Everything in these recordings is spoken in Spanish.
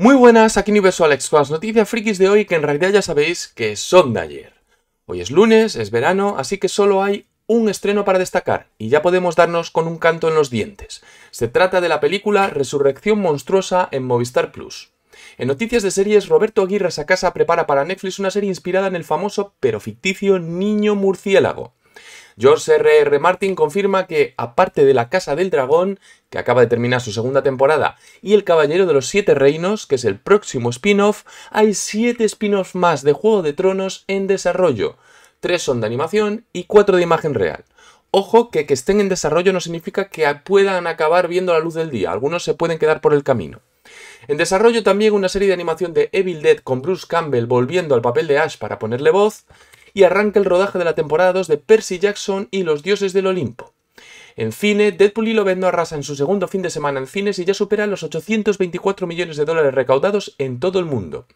Muy buenas, aquí Universo Alex con noticias frikis de hoy que en realidad ya sabéis que son de ayer. Hoy es lunes, es verano, así que solo hay un estreno para destacar y ya podemos darnos con un canto en los dientes. Se trata de la película Resurrección Monstruosa en Movistar Plus. En noticias de series, Roberto Aguirre Sacasa prepara para Netflix una serie inspirada en el famoso pero ficticio Niño Murciélago. George R.R. R. Martin confirma que, aparte de La Casa del Dragón, que acaba de terminar su segunda temporada, y El Caballero de los Siete Reinos, que es el próximo spin-off, hay siete spin-offs más de Juego de Tronos en desarrollo. Tres son de animación y cuatro de imagen real. Ojo que que estén en desarrollo no significa que puedan acabar viendo la luz del día, algunos se pueden quedar por el camino. En desarrollo también una serie de animación de Evil Dead con Bruce Campbell volviendo al papel de Ash para ponerle voz, y arranca el rodaje de la temporada 2 de Percy Jackson y los dioses del Olimpo. En cine, Deadpool y Lobezno arrasa en su segundo fin de semana en cines y ya supera los 824 millones de dólares recaudados en todo el mundo.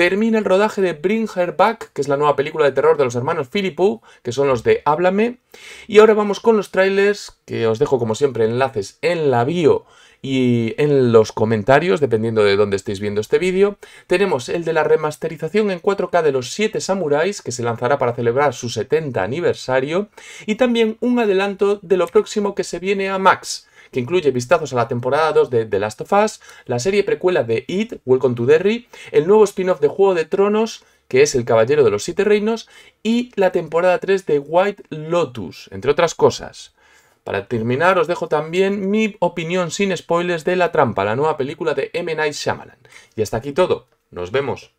Termina el rodaje de Bring Her Back, que es la nueva película de terror de los hermanos Philippou, que son los de Háblame. Y ahora vamos con los trailers, que os dejo como siempre enlaces en la bio y en los comentarios, dependiendo de dónde estéis viendo este vídeo, tenemos el de la remasterización en 4K de los 7 Samuráis, que se lanzará para celebrar su 70 aniversario, y también un adelanto de lo próximo que se viene a Max, que incluye vistazos a la temporada 2 de The Last of Us, la serie precuela de It, Welcome to Derry, el nuevo spin-off de Juego de Tronos, que es El Caballero de los Siete Reinos, y la temporada 3 de White Lotus, entre otras cosas. Para terminar, os dejo también mi opinión sin spoilers de La Trampa, la nueva película de M. Night Shyamalan. Y hasta aquí todo. Nos vemos.